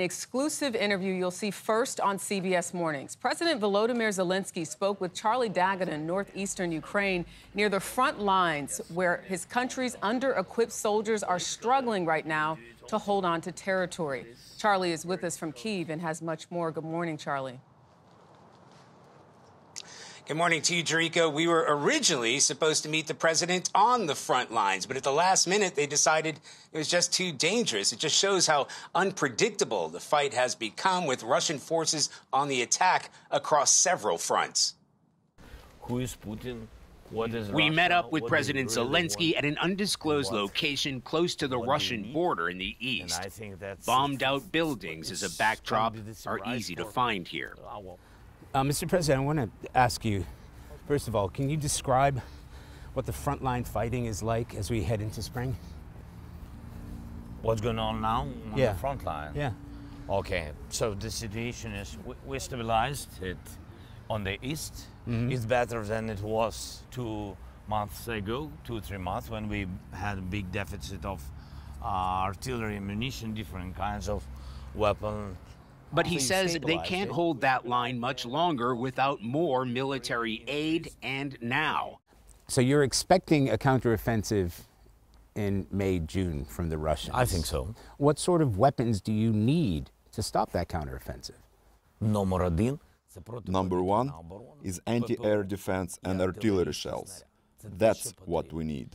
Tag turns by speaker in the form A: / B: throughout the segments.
A: An exclusive interview you'll see first on CBS Mornings. President Volodymyr Zelensky spoke with Charlie D'Agata in northeastern Ukraine near the front lines where his country's under equipped soldiers are struggling right now to hold on to territory. Charlie is with us from Kiev and has much more. Good morning, Charlie.
B: Good morning to you, Jericka. We were originally supposed to meet the president on the front lines, but at the last minute, they decided it was just too dangerous. It just shows how unpredictable the fight has become with Russian forces on the attack across several fronts.
C: Who is Putin?
B: What is we Russia? met up with what President Zelensky at an undisclosed location close to the what Russian border in the east. Bombed out buildings as a backdrop are easy to find here.
D: Uh, Mr. President, I want to ask you, first of all, can you describe what the frontline fighting is like as we head into spring?
C: What's going on now on
D: yeah.
C: the front line?
D: Yeah.
C: Okay, so the situation is we stabilized it on the east. Mm -hmm. It's better than it was two months ago, two three months when we had a big deficit of uh, artillery ammunition, different kinds of weapon
B: but he says they can't hold that line much longer without more military aid and now.
D: So you're expecting a counteroffensive in May, June from the Russians?
C: I think so.
D: What sort of weapons do you need to stop that counteroffensive?
E: Number one is anti air defense and artillery shells. That's what we need.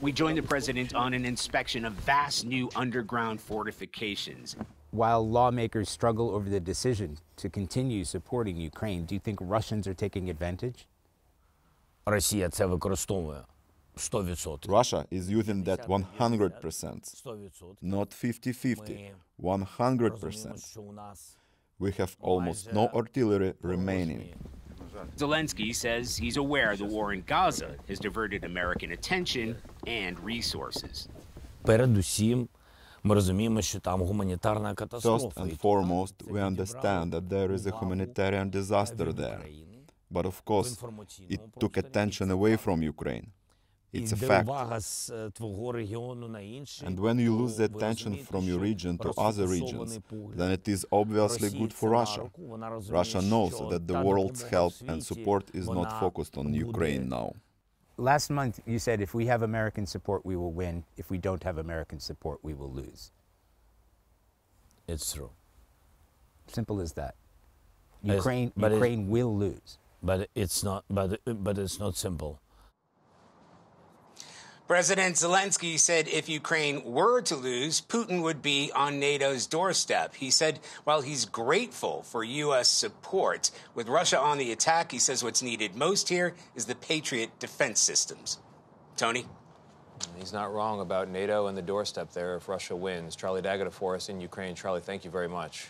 B: We joined the president on an inspection of vast new underground fortifications
D: while lawmakers struggle over the decision to continue supporting Ukraine, do you think Russians are taking advantage?
C: Росія це використовує 100%.
E: Russia is using that 100%, not 50-50, 100%. We have almost no artillery remaining.
B: Zelensky says he's aware the war in Gaza has diverted American attention and resources.
C: Передусім, First
E: and foremost, we understand that there is a humanitarian disaster there. But of course, it took attention away from Ukraine. It's a fact. And when you lose the attention from your region to other regions, then it is obviously good for Russia. Russia knows that the world's help and support is not focused on Ukraine now
D: last month you said if we have American support, we will win. If we don't have American support, we will lose.
C: It's true.
D: Simple as that. Ukraine, Ukraine will lose.
C: But it's not. But but it's not simple.
B: President Zelensky said if Ukraine were to lose, Putin would be on NATO's doorstep. He said while he's grateful for U.S. support, with Russia on the attack, he says what's needed most here is the Patriot defense systems. Tony?
F: He's not wrong about NATO and the doorstep there if Russia wins. Charlie D'Agata for us in Ukraine. Charlie, thank you very much.